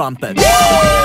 trumpet.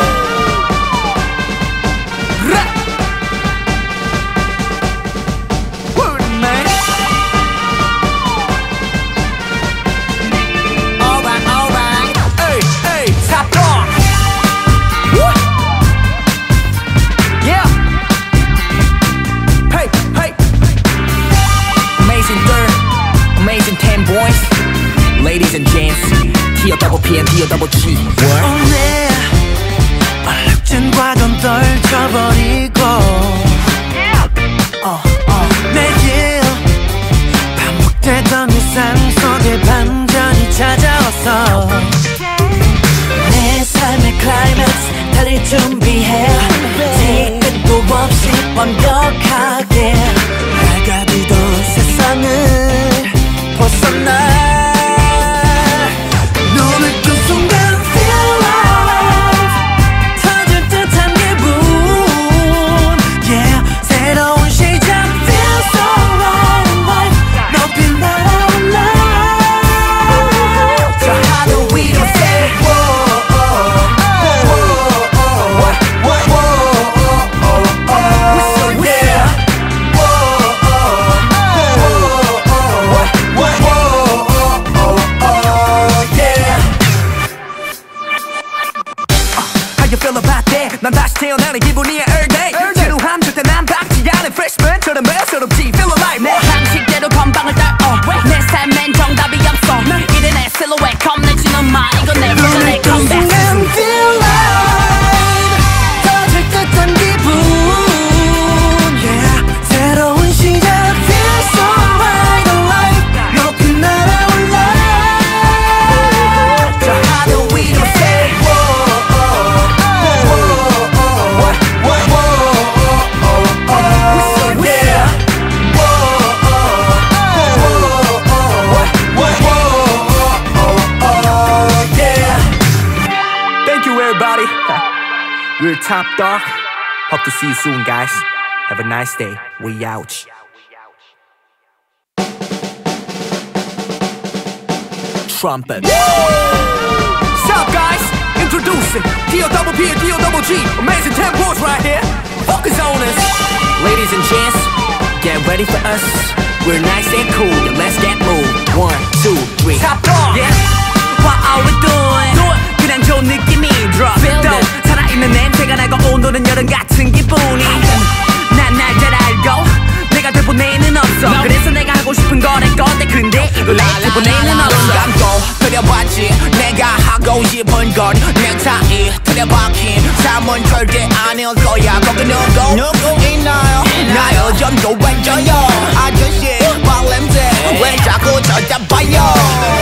soon, guys. Have a nice day. We out. Trumpet. What's up, guys? Introducing D-O-double-P and D-O-double-G. Amazing tempos right here. Focus on us. Ladies and gents, get ready for us. We're nice and cool. Let's get moved. One, two, three. Top Dog. Yeah. What are we doing? Do it. 그냥 좋은 느낌이 drop. Feel 또 it. 살아있는 냄새가 나고 온도는 여름 같은 기분이. 난날 잘 알고 내가 될 본내는 없어. 그래서 내가 하고 싶은 거내 건데 근데 이걸 본내는 없어. 감고 그려봤지. 내가 하고 싶은 건 넥타이. 틀려박힌 삶은 절대 아닐 거야. 거기 누구? 누구 있나요? 나 요즘도 왼져요? 아저씨 발냄새 왜 자꾸 찾아봐요?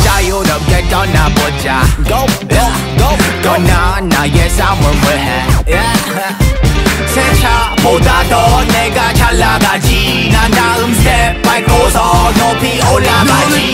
자유롭게 떠나보자. Go go 떠나 나의 삶을 위해? Yeah. 새 차보다 더 내가 잘 나가지. 난 다음 스텝 밟고서 높이 올라가지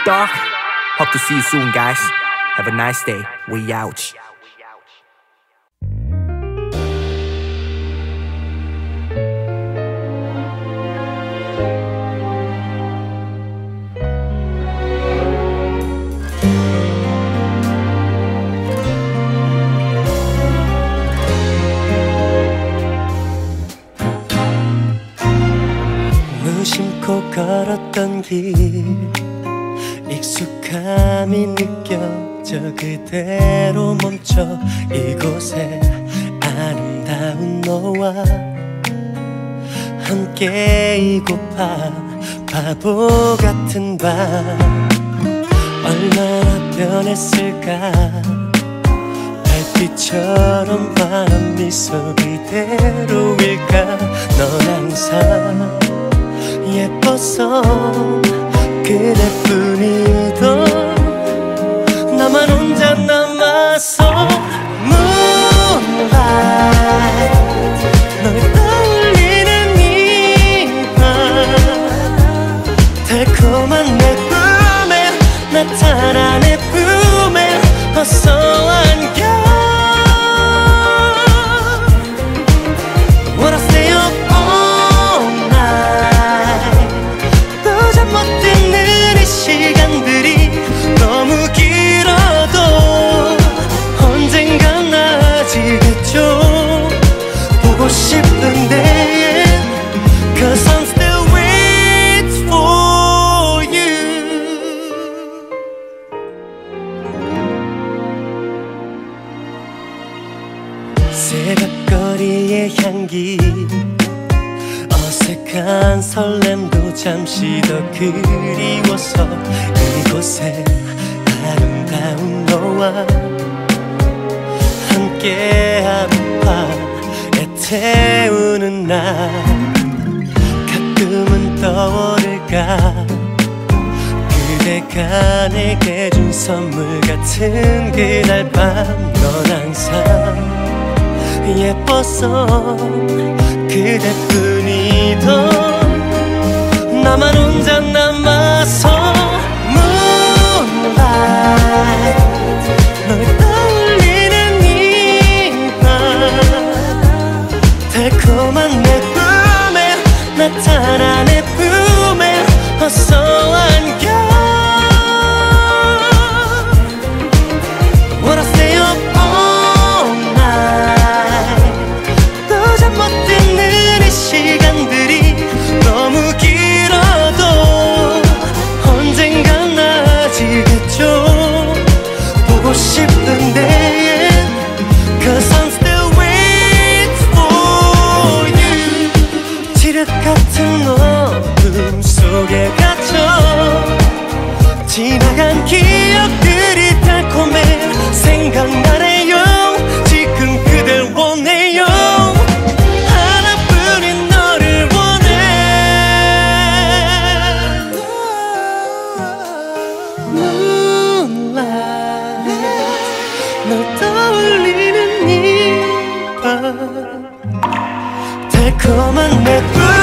We're Top Dog. Hope to see you soon, guys. Have a nice day. We out. 무심코 걸었던 길 익숙함이 느껴져 그대로 멈춰 이곳에 아름다운 너와 함께이고파 바보 같은 밤 얼마나 변했을까? 달빛처럼 바람 미소 그대로일까? 넌 항상 예뻐서 그대뿐이던 나만 혼자 남았어 널 떠올리는 이밤. 달콤한 내 꿈에 나타난 내 꿈에 벗어 더 그리워서 이곳에 아름다운 너와 함께 아파 애태우는 나 가끔은 떠오를까? 그대가 내게 준 선물 같은 그날 밤 넌 항상 예뻤어. 그대뿐이던 나만 혼자 남아서 come and make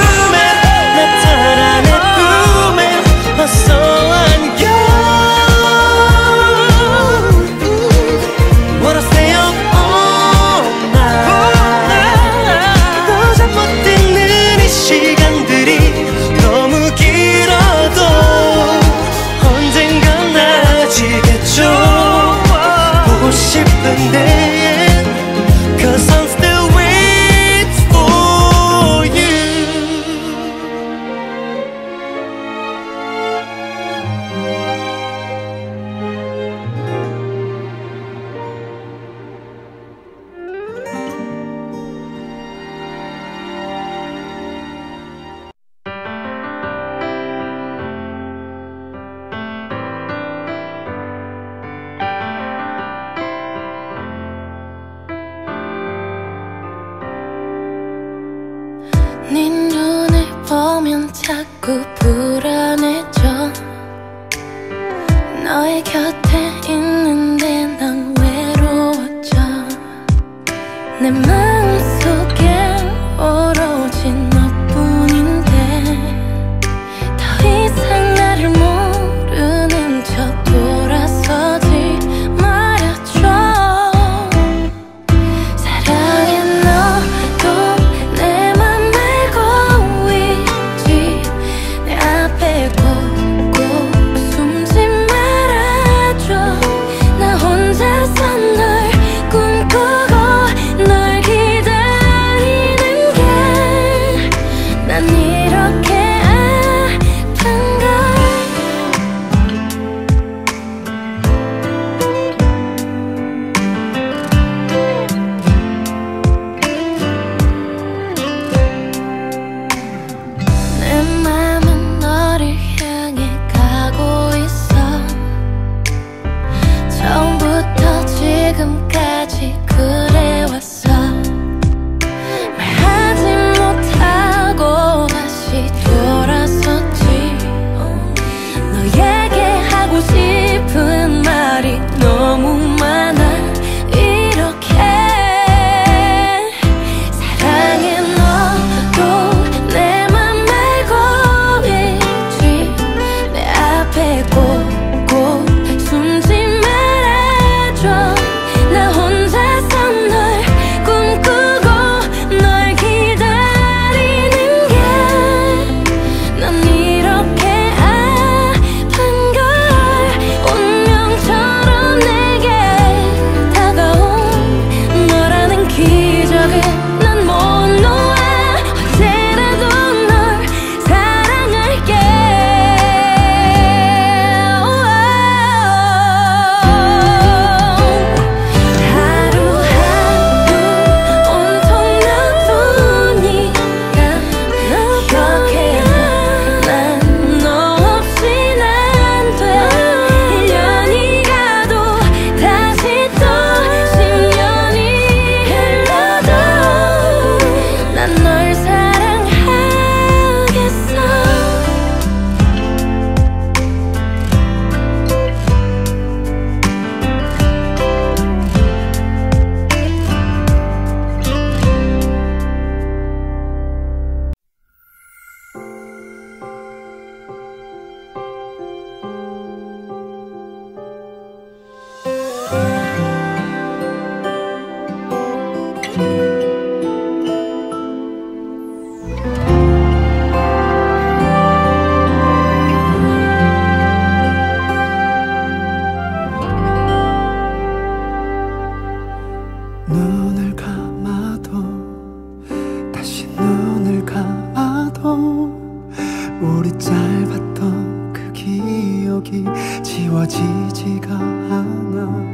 우리 짧았던 그 기억이 지워지지가 않아.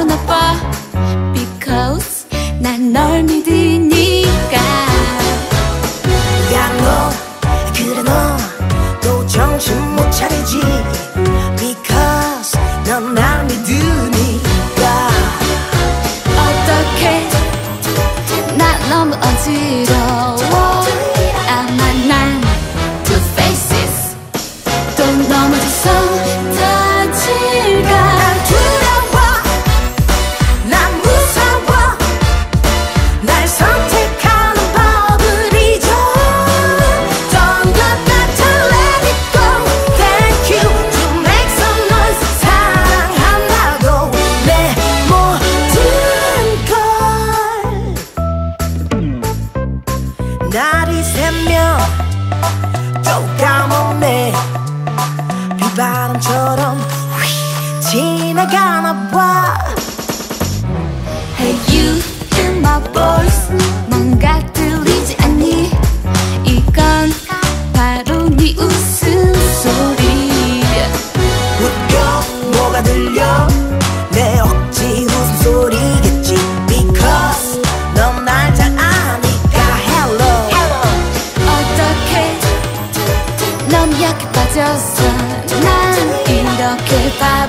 not enough.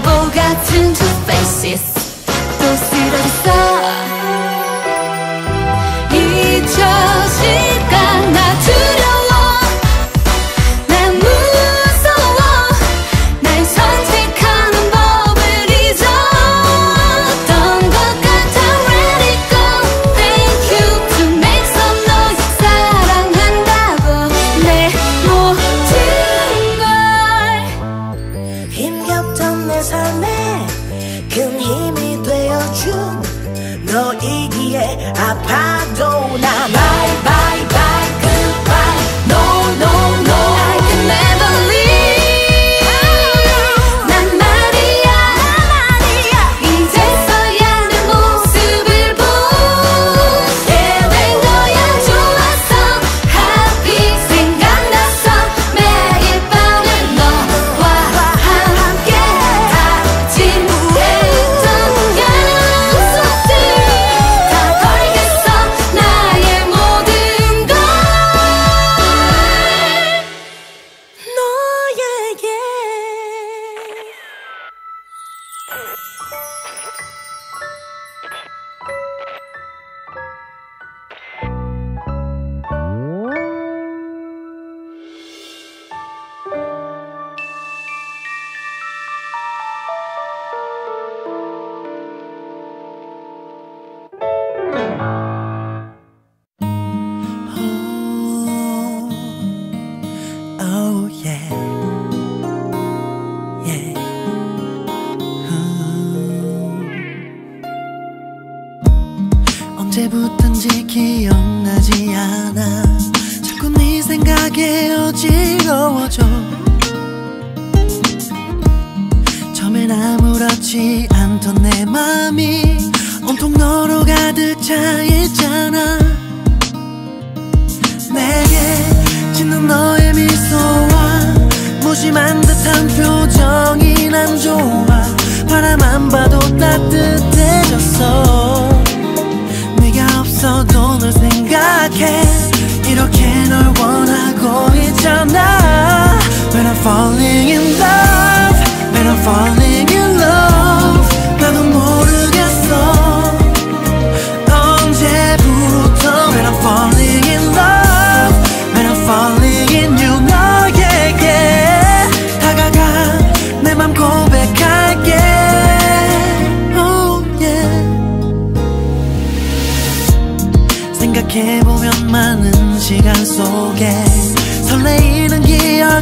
Bogatym to faces, to see the stars.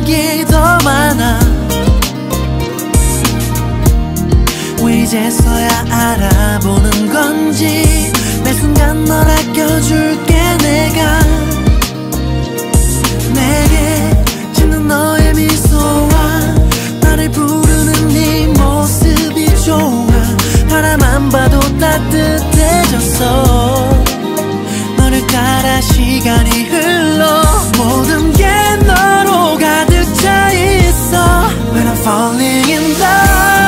기억이 더 많아. 이제서야 알아보는 건지 매 순간 널 아껴줄게 내가. 내게 짓는 너의 미소와 나를 부르는 네 모습이 좋아. 바람만 봐도 따뜻해졌어. 너를 따라 시간이 흘러. 모든 게너 falling in love.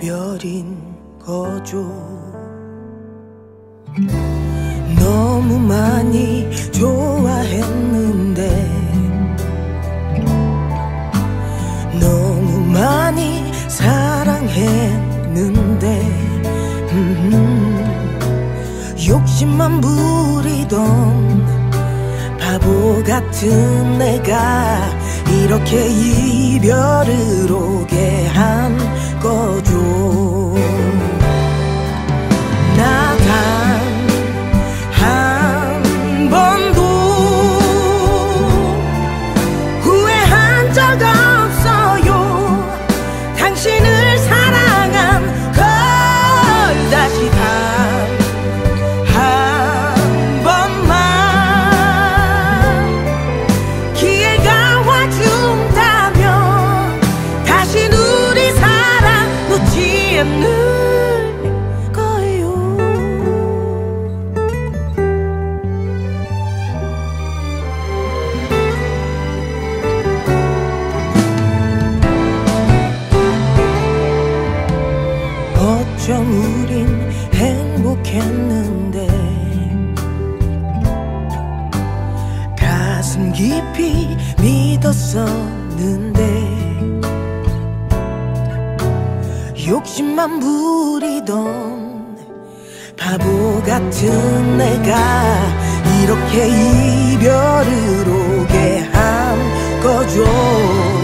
이별인 거죠. 너무 많이 좋아했는데 너무 많이 사랑했는데 음, 욕심만 부리던 바보 같은 내가 이렇게 이별을 오게 한 거죠. 같은 내가 이렇게 이별을 오게 한 거죠.